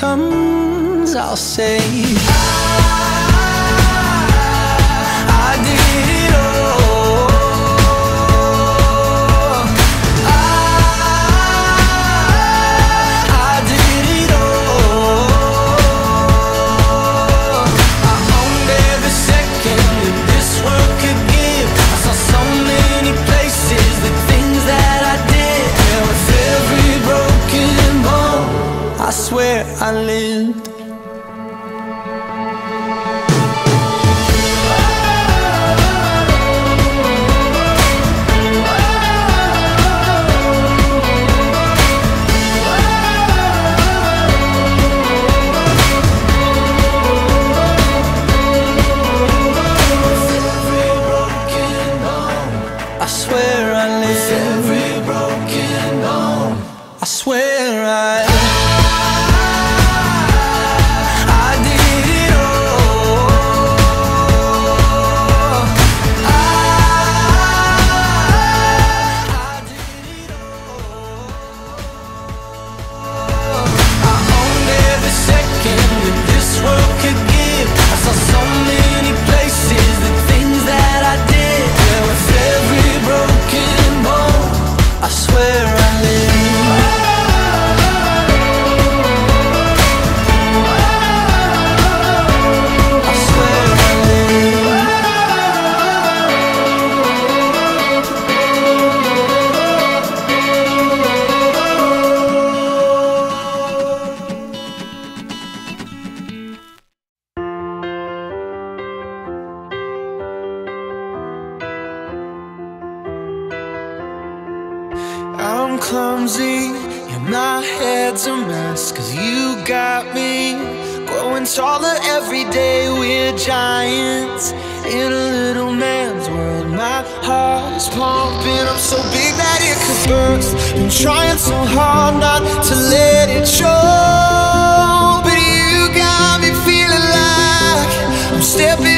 comes, I'll say. Swear I lived. I swear clumsy. And my head's a mess Cause you got me. Growing taller every day We're giants in a little man's world. My heart is pumping up so big that it could burst. Been trying so hard not to let it show But you got me feeling like I'm stepping